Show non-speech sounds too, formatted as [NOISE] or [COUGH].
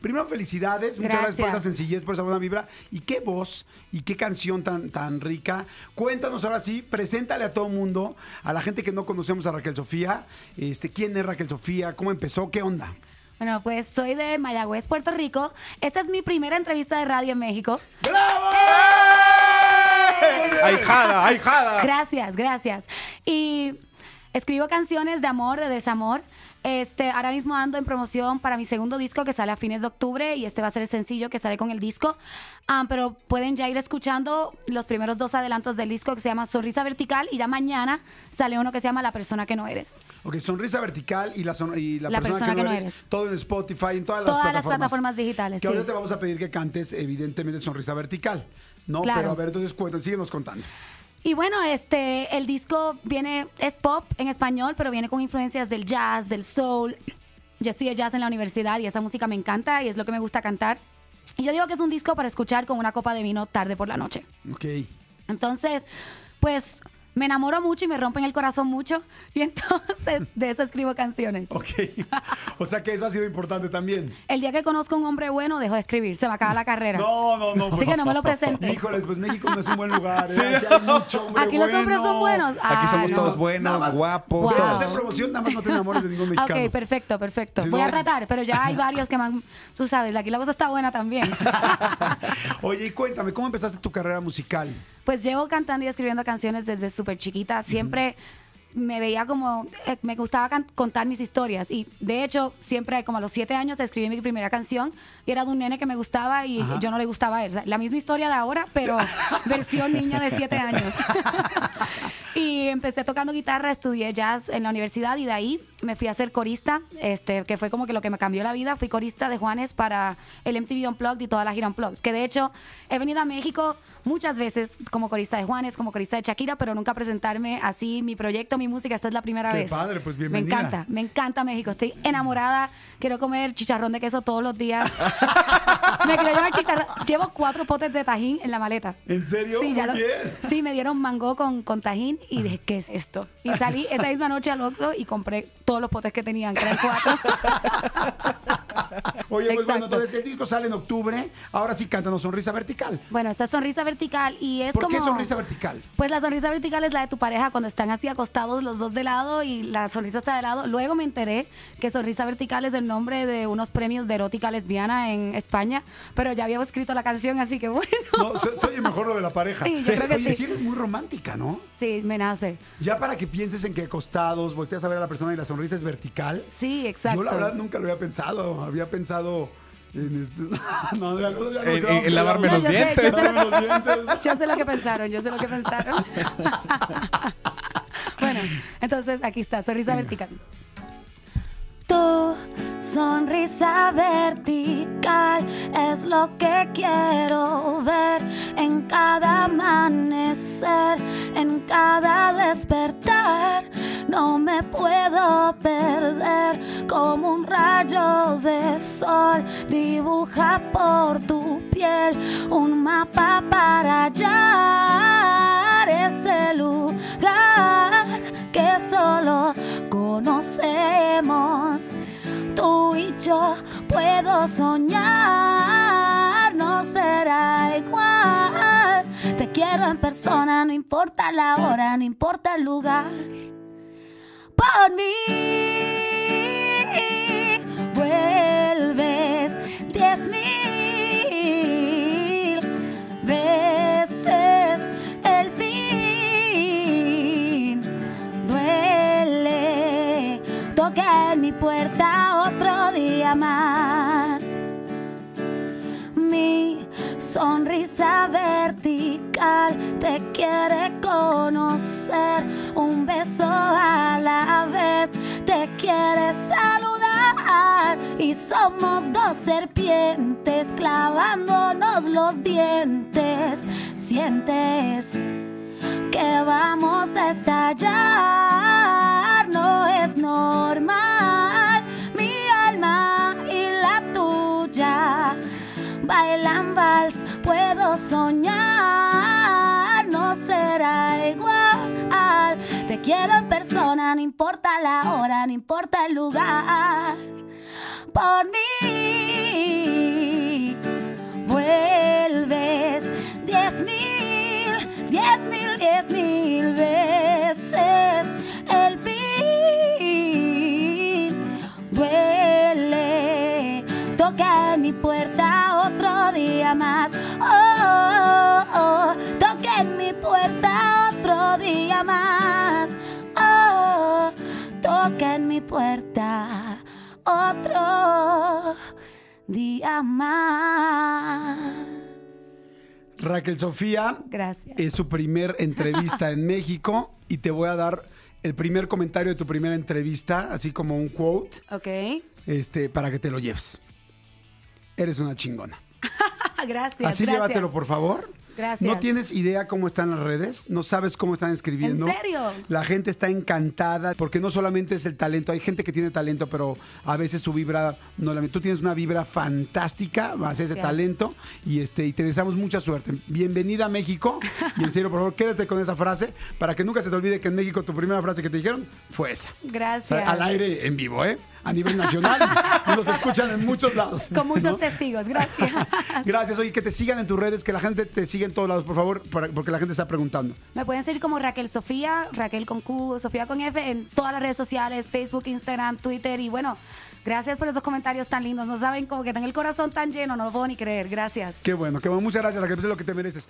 Primero, felicidades. Muchas gracias. por esa sencillez, por esa buena vibra. Y qué voz y qué canción tan, tan rica. Cuéntanos ahora sí, preséntale a todo mundo, a la gente que no conocemos a Raquel Sofía. Este, ¿Quién es Raquel Sofía? ¿Cómo empezó? ¿Qué onda? Bueno, pues soy de Mayagüez, Puerto Rico. Esta es mi primera entrevista de radio en México. ¡Bravo! Ahijada, ahijada. Gracias, gracias. Y escribo canciones de amor, de desamor. Este, ahora mismo ando en promoción para mi segundo disco que sale a fines de octubre y este va a ser el sencillo que sale con el disco. Ah, pero pueden ya ir escuchando los primeros dos adelantos del disco que se llama Sonrisa Vertical y ya mañana sale uno que se llama La persona que no eres. Ok, sonrisa vertical y la, son- y la, La persona, que, no eres, Todo en Spotify, en todas las Todas las plataformas. plataformas digitales, Que sí. ahora te vamos a pedir que cantes, evidentemente, sonrisa vertical. ¿No? Claro. Pero a ver, entonces cuéntanos, síguenos contando. Y bueno, este, el disco viene, es pop en español, pero viene con influencias del jazz, del soul. Yo estudié jazz en la universidad y esa música me encanta y es lo que me gusta cantar. Y yo digo que es un disco para escuchar con una copa de vino tarde por la noche. Ok. Entonces, pues me enamoro mucho y me rompen el corazón mucho [LAUGHS] y entonces de eso escribo canciones. Ok. o sea que eso ha sido importante también. El día que conozco a un hombre bueno, dejo de escribir, se me acaba la carrera. No, no, no. Así pues- que no me lo [LAUGHS] presente. Híjoles, pues México no es un buen lugar. ¿eh? Aquí hay mucho hombre Aquí los hombres son buenos. Aquí somos todos no. buenos, más- guapos. Wow. Hacer promoción, nada más no te enamores de ningún mexicano. Ok, perfecto, perfecto. Si Voy no- a tratar, pero ya hay [LAUGHS] varios que han, tú sabes, aquí la voz está buena también. Oye, y cuéntame, ¿cómo empezaste tu carrera musical? Pues llevo cantando y escribiendo canciones desde súper chiquita. Siempre me veía como, eh, me gustaba contar mis historias. Y de hecho, siempre como a los siete años escribí mi primera canción y era de un nene que me gustaba y Ajá. yo no le gustaba a él. O sea, la misma historia de ahora, pero versión niña de siete años. [LAUGHS] empecé tocando guitarra, estudié jazz en la universidad y de ahí me fui a ser corista, este, que fue como que lo que me cambió la vida. Fui corista de Juanes para el MTV Unplugged y toda la gira Unplugged. Que de hecho he venido a México muchas veces como corista de Juanes, como corista de Shakira, pero nunca presentarme así mi proyecto, mi música. Esta es la primera Qué vez. padre, pues, bienvenida. Me encanta, me encanta México. Estoy enamorada. Quiero comer chicharrón de queso todos los días. [LAUGHS] me quiero llevar chicharrón. Llevo cuatro potes de tajín en la maleta. ¿En serio? Sí, Muy ya lo- bien. sí, me dieron mango con, con tajín y dije, ¿qué es esto? Y salí esa misma noche al Oxxo y compré todos los potes que tenían, que eran cuatro. [LAUGHS] Oye, pues bueno, Exacto. entonces el disco sale en octubre. Ahora sí, cántanos Sonrisa Vertical. bueno, esta es sonrisa vertical y es ¿Por como... qué Sonrisa Vertical? Pues la sonrisa vertical es la de tu pareja cuando están así acostados los dos de lado y la sonrisa está de lado. Luego me enteré que sonrisa vertical es el nombre de unos premios de erótica lesbiana en España, pero ya había escrito la canción, así que bueno, No, so- soy mejor lo de la pareja. Sí, yo creo que Oye, sí. sí eres muy romántica, ¿no? sí, me nace. Ya para que pienses en que acostados, volteas a ver a la persona y la sonrisa es vertical. Sí, exacto. Yo la verdad nunca lo había pensado. Había pensado en este... [LAUGHS] No, ya no, ya no, En- que vamos en a lavarme hablar. los yo sé, dientes. yo sé lo- Lavarme los dientes. Yo sé lo que pensaron, yo sé lo que pensaron. [LAUGHS] bueno, entonces aquí está, sonrisa vertical. Tu sonrisa vertical es lo que quiero ver en cada amanecer, en cada despertar. No me puedo perder como un rayo de sol. Dibuja por tu piel un mapa para hallar ese lugar que solo conocemos. Tú y yo puedo soñar, no será igual. Te quiero en persona, no importa la hora, no importa el lugar. Mí, vuelves diez mil veces el fin duele. Toca en mi puerta otro día más. Mi sonrisa vertical te somos dos serpientes clavándonos los dientes. Sientes que vamos a estallar. No es normal. Mi alma y la tuya bailan vals. Puedo soñar, no será igual. Te quiero en persona, no importa la hora, no importa el lugar. Por mí. Vuelves diez mil, diez mil, diez mil veces el fin. Duele, toca en mi puerta otro día más. Oh, oh, oh, toca en mi puerta otro día más. Oh, toca en mi puerta otro día más. Raquel Sofía, Gracias. es su primer entrevista en [LAUGHS] México y te voy a dar el primer comentario de tu primera entrevista, así como un quote, Ok. este, para que te lo lleves. Eres una chingona. [LAUGHS] gracias. Así gracias. llévatelo, por favor. Gracias. ¿No tienes idea cómo están las redes? ¿No sabes cómo están escribiendo? ¿En serio? La gente está encantada porque no solamente es el talento, hay gente que tiene talento, pero a veces su vibra no la Tú tienes una vibra fantástica, más ese talento y este y te deseamos mucha suerte. Bienvenida a México y en serio, por favor, quédate con esa frase para que nunca se te olvide que en México tu primera frase que te dijeron fue esa. O Gracias. sea, al aire en vivo, ¿eh? A nivel nacional nos escuchan en muchos lados. Con muchos ¿no? testigos. Gracias. [LAUGHS] Gracias, oye, que te sigan en tus redes, que la gente te siga en todos lados, por favor, para- porque la gente está preguntando. Me pueden seguir como Raquel Sofía, Raquel con Q, Sofía con F, en todas las redes sociales, Facebook, Instagram, Twitter. Y bueno, gracias por esos comentarios tan lindos. No saben como que tengo el corazón tan lleno, no lo puedo ni creer. Gracias. Qué bueno, qué bueno. Muchas gracias, Raquel, eso es lo que te mereces.